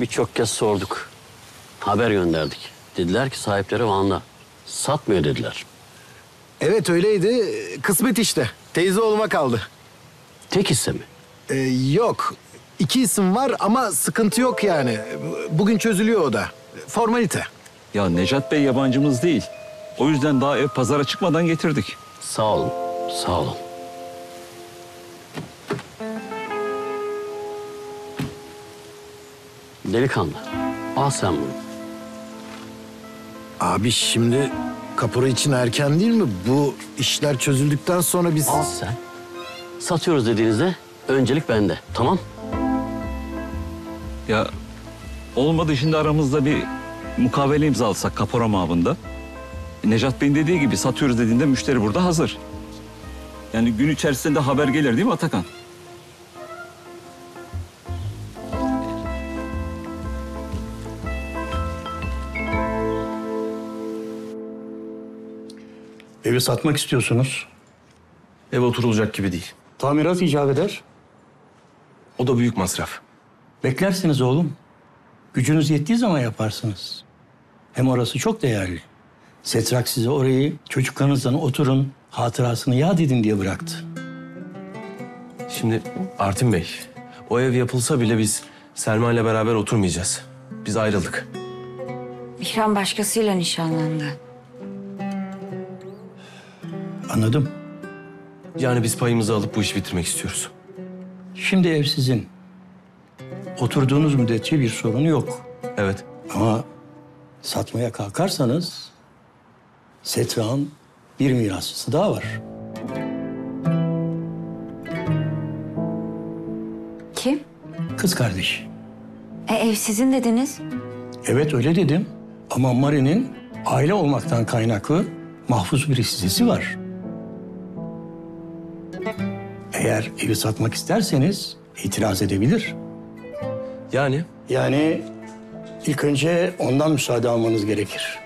Birçok kez sorduk. Haber gönderdik. Dediler ki sahipleri Van'da. Satmıyor dediler. Evet öyleydi. Kısmet işte. Teyze oğluma kaldı. Tek hisse mi? Ee, yok. İki isim var ama sıkıntı yok yani. Bugün çözülüyor o da. Formalite. Ya Necat Bey yabancımız değil. O yüzden daha ev pazara çıkmadan getirdik. Sağ olun. Sağ olun. Delikanlı. Al sen bunu. Abi şimdi kapora için erken değil mi? Bu işler çözüldükten sonra biz... Al sen. Satıyoruz dediğinizde öncelik bende. Tamam? Ya olmadı şimdi aramızda bir mukavele imzalasak kapora mabında. Necat Bey'in dediği gibi satıyoruz dediğinde müşteri burada hazır. Yani gün içerisinde haber gelir değil mi Atakan? Evi satmak istiyorsunuz. Ev oturulacak gibi değil. Tamirat icap eder. O da büyük masraf. Beklersiniz oğlum. Gücünüz yettiği zaman yaparsınız. Hem orası çok değerli. Setrak size orayı çocuklarınızla oturun, hatırasını yad edin diye bıraktı. Şimdi Artin Bey, o ev yapılsa bile biz Selma ile beraber oturmayacağız. Biz ayrıldık. İhram başkasıyla nişanlandı. Anladım. Yani biz payımızı alıp bu işi bitirmek istiyoruz. Şimdi ev sizin. Oturduğunuz müddetçe bir sorun yok. Evet. Ama satmaya kalkarsanız Setrak'ın bir mirasçısı daha var. Kim? Kız kardeş. E, ev sizin dediniz. Evet öyle dedim. Ama Mari'nin aile olmaktan kaynaklı mahfuz bir hissesi var. Eğer evi satmak isterseniz itiraz edebilir. Yani Yani ilk önce ondan müsaade almanız gerekir.